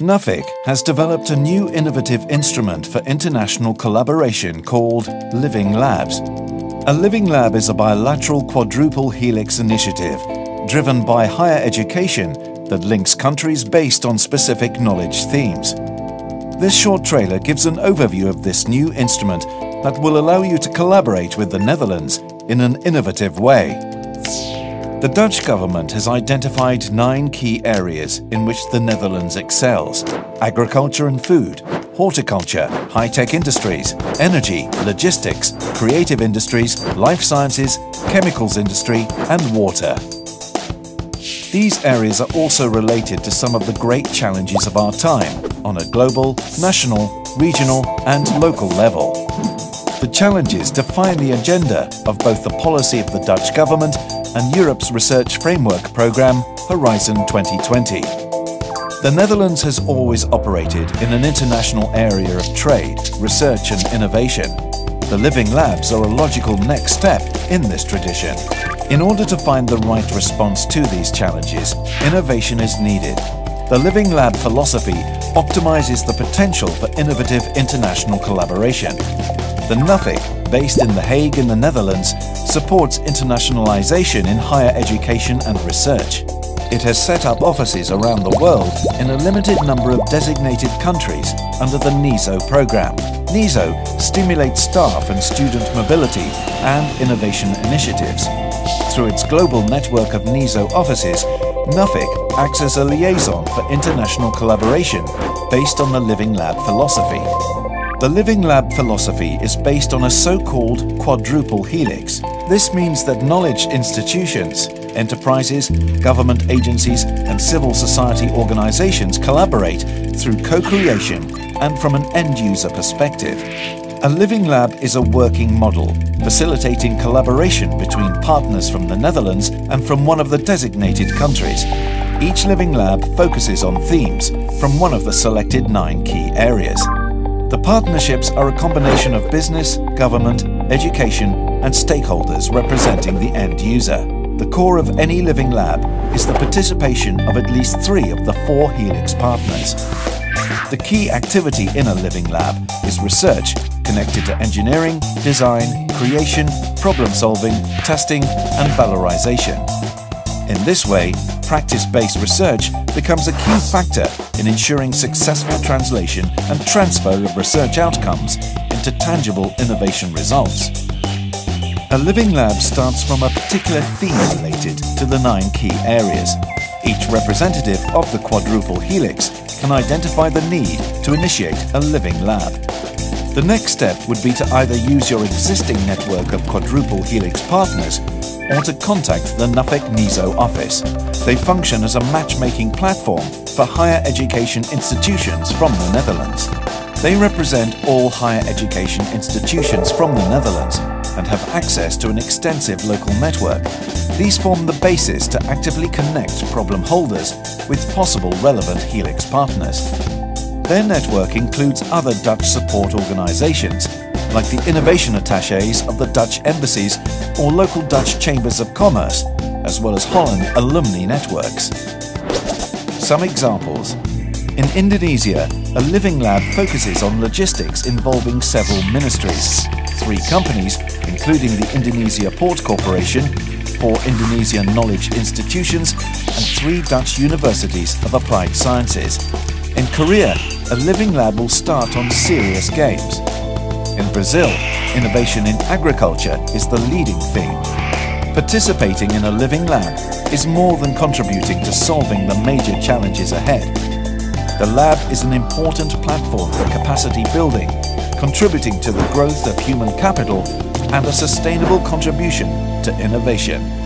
Nuffic has developed a new innovative instrument for international collaboration called Living Labs. A Living Lab is a bilateral quadruple helix initiative driven by higher education that links countries based on specific knowledge themes. This short trailer gives an overview of this new instrument that will allow you to collaborate with the Netherlands in an innovative way. The Dutch government has identified nine key areas in which the Netherlands excels. Agriculture and food, horticulture, high-tech industries, energy, logistics, creative industries, life sciences, chemicals industry and water. These areas are also related to some of the great challenges of our time on a global, national, regional and local level. The challenges define the agenda of both the policy of the Dutch government and Europe's research framework programme Horizon 2020. The Netherlands has always operated in an international area of trade, research and innovation. The Living Labs are a logical next step in this tradition. In order to find the right response to these challenges, innovation is needed. The Living Lab philosophy optimizes the potential for innovative international collaboration. The Nuffic, based in The Hague in the Netherlands, supports internationalization in higher education and research. It has set up offices around the world in a limited number of designated countries under the Neso program. Neso stimulates staff and student mobility and innovation initiatives. Through its global network of Neso offices, Nuffic acts as a liaison for international collaboration based on the Living Lab philosophy. The Living Lab philosophy is based on a so-called quadruple helix. This means that knowledge institutions, enterprises, government agencies and civil society organizations collaborate through co-creation and from an end-user perspective. A Living Lab is a working model, facilitating collaboration between partners from the Netherlands and from one of the designated countries. Each Living Lab focuses on themes from one of the selected nine key areas. The partnerships are a combination of business, government, education and stakeholders representing the end user. The core of any Living Lab is the participation of at least three of the four Helix partners. The key activity in a Living Lab is research connected to engineering, design, creation, problem solving, testing and valorization. In this way, practice-based research becomes a key factor in ensuring successful translation and transfer of research outcomes into tangible innovation results. A living lab starts from a particular theme related to the nine key areas. Each representative of the quadruple helix can identify the need to initiate a living lab. The next step would be to either use your existing network of quadruple helix partners or to contact the Nuffic Neso office. They function as a matchmaking platform for higher education institutions from the Netherlands. They represent all higher education institutions from the Netherlands and have access to an extensive local network. These form the basis to actively connect problem holders with possible relevant Helix partners. Their network includes other Dutch support organisations like the innovation attaches of the Dutch embassies or local Dutch chambers of commerce, as well as Holland alumni networks. Some examples. In Indonesia, a living lab focuses on logistics involving several ministries, three companies, including the Indonesia Port Corporation, four Indonesian knowledge institutions, and three Dutch universities of applied sciences. In Korea, a living lab will start on serious games. In Brazil, innovation in agriculture is the leading theme. Participating in a living lab is more than contributing to solving the major challenges ahead. The lab is an important platform for capacity building, contributing to the growth of human capital and a sustainable contribution to innovation.